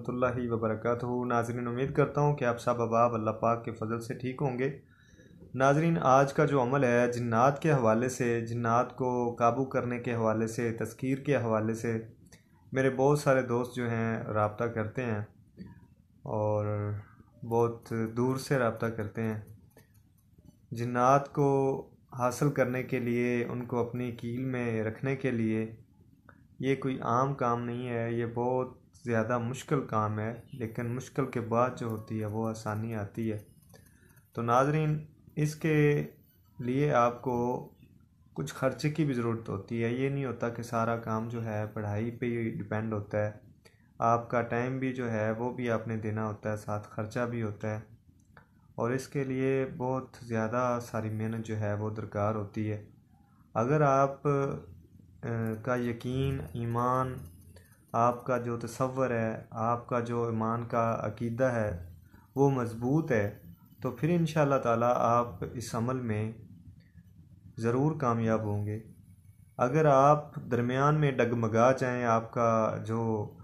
वरहमतुल्लाहि वबरकातुहू। नाजरीन, उम्मीद करता हूँ कि आप सब अबाब अल्लाह पाक के फजल से ठीक होंगे। नाजरीन, आज का जो अमल है जन्ात के हवाले से जन्ात को काबू करने के हवाले से तस्कीर के हवाले से मेरे बहुत सारे दोस्त जो हैं रबता करते हैं और बहुत दूर से रबता करते हैं। जन्ात को हासिल करने के लिए, उनको अपनी कील में रखने के लिए ये कोई आम काम नहीं है, ये बहुत ज़्यादा मुश्किल काम है, लेकिन मुश्किल के बाद जो होती है, वो आसानी आती है। तो नाजरीन, इसके लिए आपको कुछ खर्चे की भी ज़रूरत होती है। ये नहीं होता कि सारा काम जो है, पढ़ाई पे ही डिपेंड होता है। आपका टाइम भी जो है, वो भी आपने देना होता है, साथ ख़र्चा भी होता है। और इसके लिए बहुत ज़्यादा सारी मेहनत जो है, वो दरकार होती है। अगर आप का यकीन, ईमान आपका जो तसवर है, आपका जो ईमान का अकीदा है, वो मज़बूत है तो फिर इन ताला आप इस अमल में ज़रूर कामयाब होंगे। अगर आप दरमियान में डगमगा जाएँ, आपका जो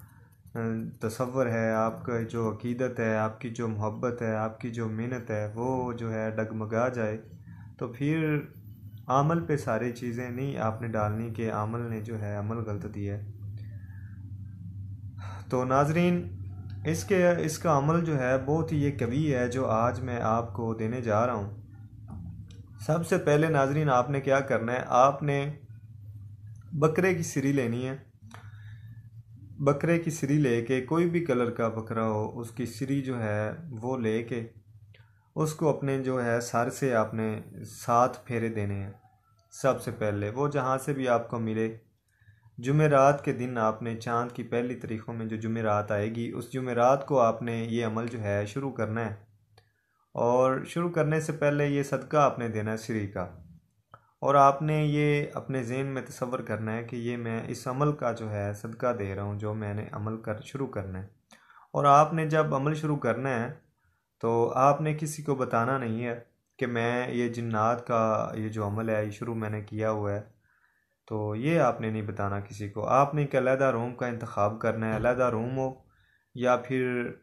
तसवर है, आपका जो अकीदत है, आपकी जो मोहब्बत है, आपकी जो मेहनत है, वो जो है डगमगा जाए तो फिर अमल पे सारी चीज़ें नहीं आपने डालनी कि अमल ने जो है अमल गलत दिया है। तो नाजरीन, इसके, इसका अमल जो है, बहुत ही ये कवि है जो आज मैं आपको देने जा रहा हूँ। सबसे पहले नाजरीन, आपने क्या करना है? आपने बकरे की सिरी लेनी है। बकरे की सिरी लेके, कोई भी कलर का बकरा हो, उसकी सिरी जो है, वो लेके, उसको अपने जो है, सर से आपने सात फेरे देने हैं। सबसे पहले, वो जहाँ से भी आपको मिले जुमेरात के दिन आपने चाँद की पहली तारीखों में जो जुमेरात आएगी, उस जुमेरात को आपने ये अमल जो है शुरू करना है। और शुरू करने से पहले ये सदका आपने देना है श्री का। और आपने ये अपने जहन में तस्वर करना है कि ये मैं इस अमल का जो है सदका दे रहा हूँ, जो मैंने अमल कर शुरू करना है। और आपने जब अमल शुरू करना है तो आपने किसी को बताना नहीं है कि मैं ये जिन्नात का ये जो अमल है, ये शुरू मैंने किया हुआ है। तो ये आपने नहीं बताना किसी को। आपने एक अलहदा रूम का इंतखब करना है अलहदा रूम हो या फिर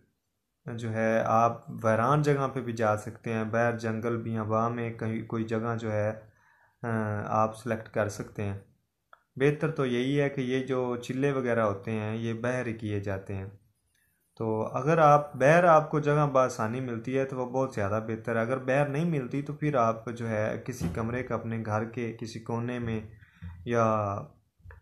जो है आप वैरान जगह पे भी जा सकते हैं बैर जंगल भी हवा में कहीं कोई जगह जो है आप सेलेक्ट कर सकते हैं। बेहतर तो यही है कि ये जो चिल्ले वगैरह होते हैं ये बहर किए जाते हैं। तो अगर आप बहर आपको जगह बसानी मिलती है तो वह बहुत ज़्यादा बेहतर है। अगर बहर नहीं मिलती तो फिर आप जो है किसी कमरे का अपने घर के किसी कोने में या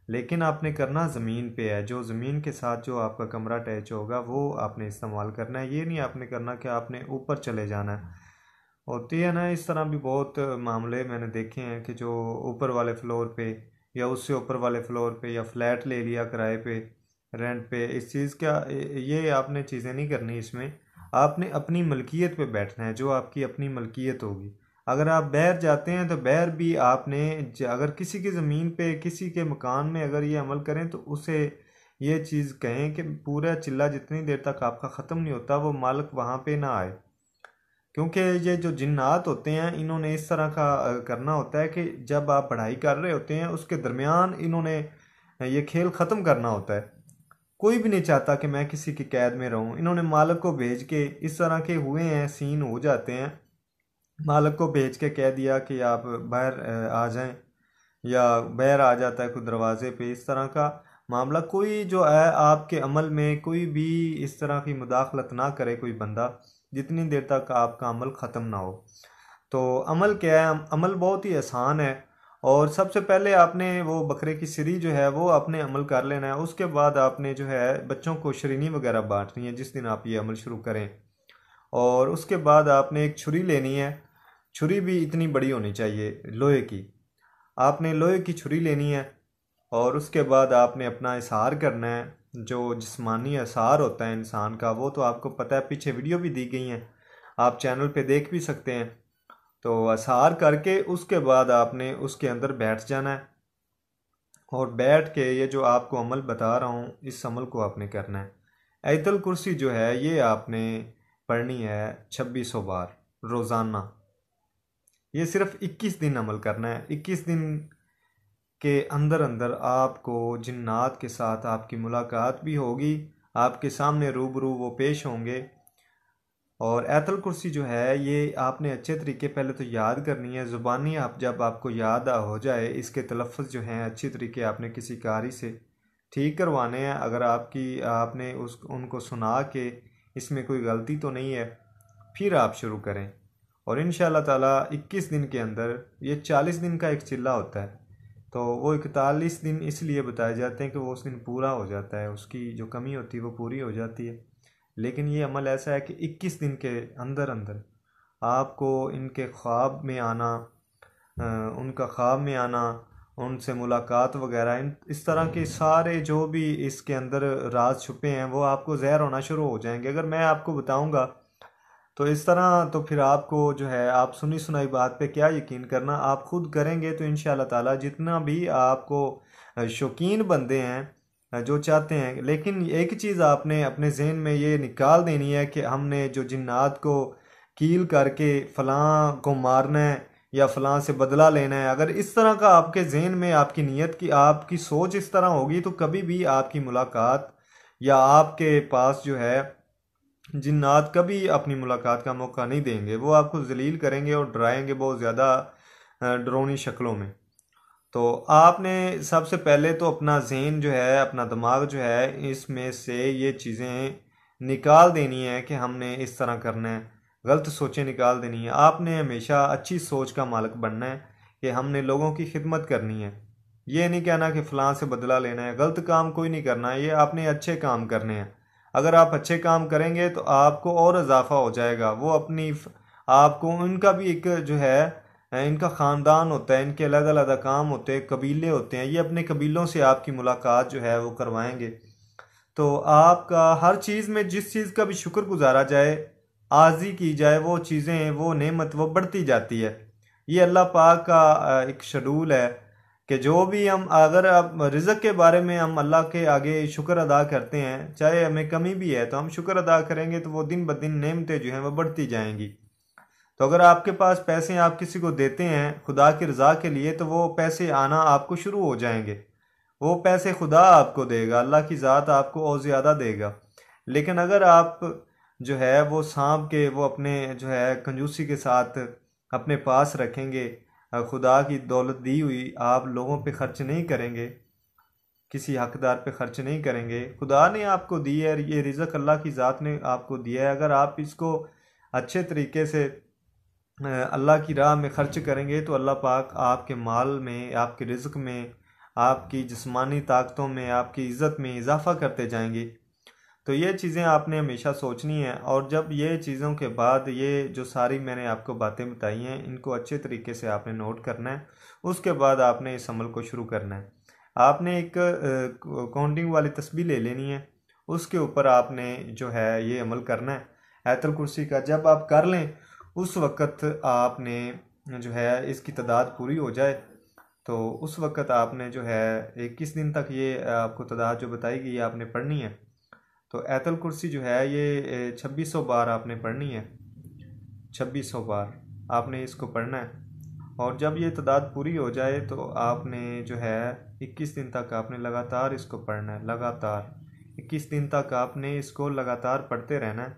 लेकिन आपने करना ज़मीन पे है। जो ज़मीन के साथ जो आपका कमरा अटैच होगा, वो आपने इस्तेमाल करना है। ये नहीं आपने करना कि आपने ऊपर चले जाना है। होती है ना, इस तरह भी बहुत मामले मैंने देखे हैं कि जो ऊपर वाले फ्लोर पे या उससे ऊपर वाले फ्लोर पे या फ्लैट ले लिया किराए पे, रेंट पे, इस चीज़ का ये आपने चीज़ें नहीं करनी इसमें। आपने अपनी मलकियत पे बैठना है। जो आपकी अपनी मलकियत होगी। अगर आप बैर जाते हैं तो बैर भी आपने अगर किसी की ज़मीन पे, किसी के मकान में अगर ये अमल करें तो उसे ये चीज़ कहें कि पूरा चिल्ला जितनी देर तक आपका ख़त्म नहीं होता, वो मालिक वहाँ पे ना आए। क्योंकि ये जो जिन्नात होते हैं, इन्होंने इस तरह का करना होता है कि जब आप पढ़ाई कर रहे होते हैं, उसके दरमियान इन्होंने ये खेल ख़त्म करना होता है। कोई भी नहीं चाहता कि मैं किसी की कैद में रहूँ। इन्होंने मालिक को भेज के इस तरह के हुए हैं, सीन हो जाते हैं। मालिक को भेज के कह दिया कि आप बाहर आ जाएँ या बाहर आ जाता है कोई दरवाज़े पे। इस तरह का मामला कोई जो है आपके अमल में कोई भी इस तरह की मुदाखलत ना करे कोई बंदा, जितनी देर तक आपका अमल ख़त्म ना हो। तो अमल क्या है? अमल बहुत ही आसान है और सबसे पहले आपने वो बकरे की सिरी जो है वो आपने अमल कर लेना है। उसके बाद आपने जो है बच्चों को शरीनी वगैरह बांटनी है जिस दिन आप ये अमल शुरू करें। और उसके बाद आपने एक छुरी लेनी है छुरी भी इतनी बड़ी होनी चाहिए लोहे की। आपने लोहे की छुरी लेनी है और उसके बाद आपने अपना इशार करना है। जो जिस्मानी असार होता है इंसान का, वो तो आपको पता है, पीछे वीडियो भी दी गई हैं। आप चैनल पे देख भी सकते हैं। तो असार करके उसके बाद आपने उसके अंदर बैठ जाना है। और बैठ के ये जो आपको अमल बता रहा हूँ, इस अमल को आपने करना है। ऐतल कुर्सी जो है, ये आपने पढ़नी है छब्बीसों बार, रोज़ाना। ये सिर्फ़ इक्कीस दिन अमल करना है। इक्कीस दिन के अंदर अंदर आपको जिन्नात के साथ आपकी मुलाकात भी होगी। आपके सामने रूबरू वो पेश होंगे। और ऐतल कुर्सी जो है, ये आपने अच्छे तरीके पहले तो याद करनी है। ज़ुबानी आप, जब आपको याद हो जाए, इसके तलफ़ जो हैं, अच्छी तरीके आपने किसी कारी से ठीक करवाने हैं। अगर आपकी, आपने उस, उनको सुना के इसमें कोई गलती तो नहीं है, फिर आप शुरू करें। और इन ताला इक्कीस दिन के अंदर ये चालीस दिन का एक चिल्ला होता है। तो वो इकतालीस दिन इसलिए बताए जाते हैं कि वो उस दिन पूरा हो जाता है, उसकी जो कमी होती है वो पूरी हो जाती है। लेकिन ये अमल ऐसा है कि इक्कीस दिन के अंदर अंदर आपको इनके ख्वाब में आना उनका ख्वाब में आना, उनसे मुलाकात वगैरह, इन, इस तरह के सारे जो भी इसके अंदर राज छुपे हैं, वो आपको जहर होना शुरू हो जाएँगे। अगर मैं आपको बताऊँगा तो इस तरह तो फिर आपको जो है, आप सुनी सुनाई बात पे क्या यकीन करना, आप खुद करेंगे तो इन ताला जितना भी आपको शौकीन बंदे हैं जो चाहते हैं, लेकिन एक चीज़ आपने अपने जहन में ये निकाल देनी है कि हमने जो जिन्नात को कील करके फ़लाँ को मारना है या फ़लाँ से बदला लेना है, अगर इस तरह का आपके जहन में आपकी नीयत की, आपकी सोच इस तरह होगी तो कभी भी आपकी मुलाकात या आपके पास जो है जिन्नात कभी अपनी मुलाकात का मौका नहीं देंगे। वो आपको जलील करेंगे और डराएँगे बहुत ज़्यादा डरोनी शक्लों में। तो आपने सबसे पहले तो अपना जहन जो है, अपना दिमाग जो है, इसमें से ये चीज़ें निकाल देनी है कि हमने इस तरह करना है। गलत सोचें निकाल देनी है। आपने हमेशा अच्छी सोच का मालिक बनना है कि हमने लोगों की खिदमत करनी है। ये नहीं कहना कि फ़लाँ से बदला लेना है। गलत काम कोई नहीं करना। है ये आपने अच्छे काम करने हैं। अगर आप अच्छे काम करेंगे तो आपको और इजाफा हो जाएगा। वो अपनी आपको उनका भी एक जो है इनका ख़ानदान होता है, इनके अलग अलग काम होते हैं, कबीले होते हैं। ये अपने कबीलों से आपकी मुलाकात जो है वो करवाएँगे। तो आपका हर चीज़ में जिस चीज़ का भी शुक्र गुजारा जाए, आजी की जाए, वो चीज़ें, वो नेमत, वो बढ़ती जाती है। ये अल्लाह पाक का एक शेड्यूल है। कि जो भी हम, अगर आप रिज़क के बारे में हम अल्लाह के आगे शुक्र अदा करते हैं, चाहे हमें कमी भी है तो हम शुक्र अदा करेंगे तो वो दिन ब दिन नेमतें जो हैं वो बढ़ती जाएँगी। तो अगर आपके पास पैसे आप किसी को देते हैं, खुदा की रज़ा के लिए तो वो पैसे आना आपको शुरू हो जाएँगे। वो पैसे खुदा आपको देगा, अल्लाह की ज़ात आपको और ज़्यादा देगा। लेकिन अगर आप जो है, वो सांप के, वो अपने जो है, कंजूसी के साथ अपने पास रखेंगे खुदा की दौलत दी हुई आप लोगों पे खर्च नहीं करेंगे, किसी हकदार पे खर्च नहीं करेंगे। खुदा ने आपको दी है ये रिज़क अल्लाह की ज़ात ने आपको दिया है। अगर आप इसको अच्छे तरीके से अल्लाह की राह में खर्च करेंगे तो अल्लाह पाक आपके माल में, आपके रिज़क में, आपकी जिस्मानी ताकतों में, आपकी इज़्ज़त में इजाफ़ा करते जाएँगे। तो ये चीज़ें आपने हमेशा सोचनी है और जब ये चीज़ों के बाद ये जो सारी मैंने आपको बातें बताई हैं, इनको अच्छे तरीके से आपने नोट करना है, उसके बाद आपने इस अमल को शुरू करना है। आपने एक काउंटिंग वाली तस्वीर ले लेनी है, उसके ऊपर आपने जो है ये अमल करना है। ऐतल कुर्सी का जब आप कर लें, उस वक़्त आपने जो है इसकी तादाद पूरी हो जाए तो उस वक़्त आपने जो है, इक्कीस दिन तक ये आपको तादाद जो बताई गई आपने पढ़नी है। तो ऐतल कुर्सी जो है ये छब्बीस सौ बार आपने पढ़नी है। छब्बीस सौ बार आपने इसको पढ़ना है। और जब ये तादाद पूरी हो जाए तो आपने जो है इक्कीस दिन तक आपने लगातार इसको पढ़ना है, लगातार। इक्कीस दिन तक आपने इसको लगातार पढ़ते रहना है।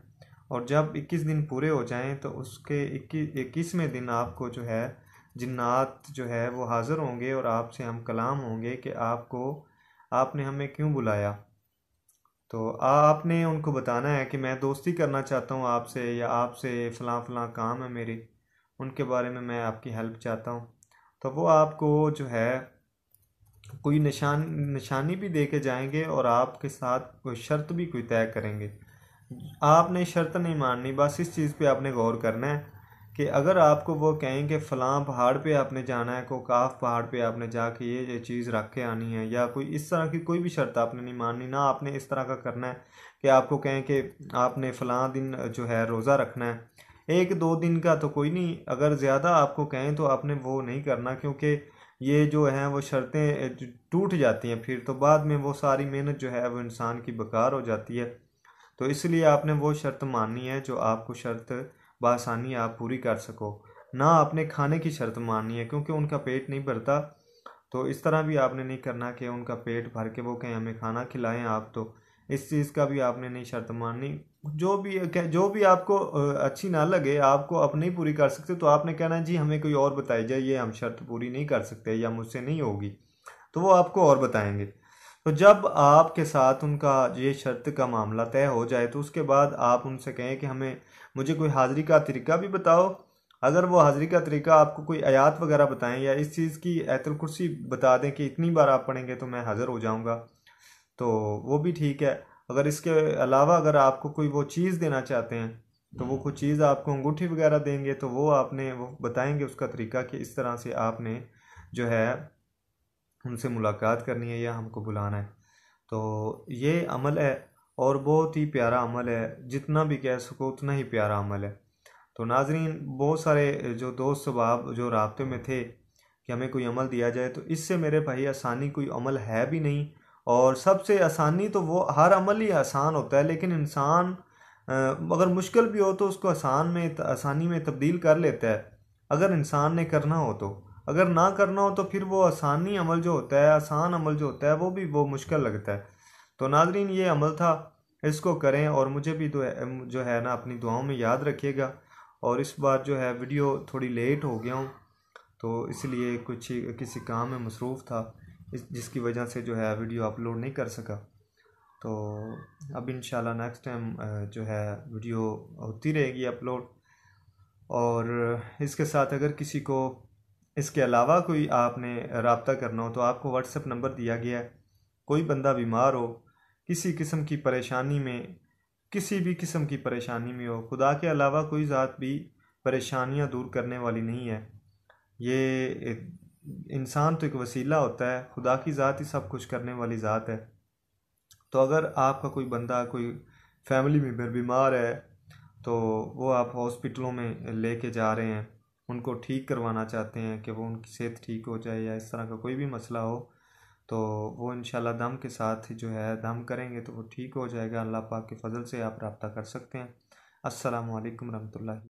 और जब इक्कीस दिन पूरे हो जाएँ तो उसके इक्कीस इक्कीसवें दिन आपको जो है जिन्नात जो है वो हाज़िर होंगे और आपसे हम कलाम होंगे कि आपको, आपने हमें क्यों बुलाया? तो आपने उनको बताना है कि मैं दोस्ती करना चाहता हूँ आपसे या आपसे फ़लाँ फ़लाँ काम है मेरी, उनके बारे में मैं आपकी हेल्प चाहता हूँ। तो वो आपको जो है कोई निशान, निशानी भी दे के जाएँगे और आपके साथ कोई शर्त भी कोई तय करेंगे। आपने शर्त नहीं माननी, बस इस चीज़ पे आपने गौर करना है। कि अगर आपको वो कहें कि फ़लाँ पहाड़ पे आपने जाना है को काफ पहाड़ पे आपने जाके ये ये चीज़ रख के आनी है, या कोई इस तरह की कोई भी शर्त आपने नहीं माननी, ना आपने इस तरह का करना है कि आपको कहें कि आपने फ़लाँ दिन जो है रोज़ा रखना है। एक दो दिन का तो कोई नहीं, अगर ज़्यादा आपको कहें तो आपने वो नहीं करना, क्योंकि ये जो है वो शर्तें टूट जाती हैं, फिर तो बाद में वो सारी मेहनत जो है वो इंसान की बेकार हो जाती है। तो इसलिए आपने वो शर्त माननी है जो आपको शर्त बसानी आप पूरी कर सको। ना आपने खाने की शर्त माननी है, क्योंकि उनका पेट नहीं भरता। तो इस तरह भी आपने नहीं करना कि उनका पेट भर के वो कहें, हमें खाना खिलाएँ आप तो। इस चीज़ का भी आपने नहीं शर्त माननी। जो भी जो भी आपको अच्छी ना लगे, आपको अब नहीं पूरी कर सकते तो आपने कहना, जी, हमें कोई और बताई जाए, ये हम शर्त पूरी नहीं कर सकते या मुझसे नहीं होगी। तो वो आपको और बताएँगे। तो जब आपके साथ उनका ये शर्त का मामला तय हो जाए तो उसके बाद आप उनसे कहें कि हमें, मुझे कोई हाज़िरी का तरीका भी बताओ। अगर वो हाज़िरी का तरीका आपको कोई आयात वगैरह बताएँ या इस चीज़ की ऐतल कुर्सी बता दें कि इतनी बार आप पढ़ेंगे तो मैं हाज़िर हो जाऊँगा तो वो भी ठीक है। अगर इसके अलावा अगर आपको कोई वो चीज़ देना चाहते हैं तो वो कोई चीज़ आपको अंगूठी वगैरह देंगे तो वो आपने, वो बताएँगे उसका तरीका कि इस तरह से आपने जो है उनसे मुलाकात करनी है या हमको बुलाना है। तो ये अमल है और बहुत ही प्यारा अमल है, जितना भी कह सको उतना ही प्यारा अमल है। तो नाजरीन, बहुत सारे जो दोस्त स्वभाव जो रबते में थे कि हमें कोई अमल दिया जाए तो इससे मेरे भाई आसानी कोई अमल है भी नहीं। और सबसे आसानी तो वो, हर अमल ही आसान होता है, लेकिन इंसान अगर मुश्किल भी हो तो उसको आसान में, आसानी में तब्दील कर लेता है। अगर इंसान ने करना हो तो। अगर ना करना हो तो फिर वो आसानी अमल जो होता है, आसान अमल जो होता है, वो भी, वो मुश्किल लगता है। तो नाजरीन, ये अमल था। इसको करें और मुझे भी जो है ना, अपनी दुआओं में याद रखिएगा। और इस बार जो है, वीडियो थोड़ी लेट हो गया हूँ तो इसलिए कुछ किसी काम में मसरूफ़ था जिसकी वजह से जो है, वीडियो अपलोड नहीं कर सका। तो अब इन नेक्स्ट टाइम जो है, वीडियो होती रहेगी अपलोड। और इसके साथ अगर किसी को इसके अलावा कोई आपने रबता करना हो तो आपको व्हाट्सएप नंबर दिया गया है। कोई बंदा बीमार हो, किसी किस्म की परेशानी में, किसी भी किस्म की परेशानी में हो, खुदा के अलावा कोई ज़ात भी परेशानियाँ दूर करने वाली नहीं है। ये इंसान तो एक वसीला होता है, खुदा की ज़ात ही सब कुछ करने वाली ज़ात है। तो अगर आपका कोई बंदा, कोई फैमिली मेंबर बीमार है तो वो आप हॉस्पिटलों में लेके जा रहे हैं। उनको ठीक करवाना चाहते हैं कि वो उनकी सेहत ठीक हो जाए या इस तरह का कोई भी मसला हो तो वो इन दम के साथ जो है दम करेंगे तो वो ठीक हो जाएगा। अल्लाह पाक के फ़ज़ल से आप रबता कर सकते हैं। असलकम वरम्ह